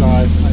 subscribe.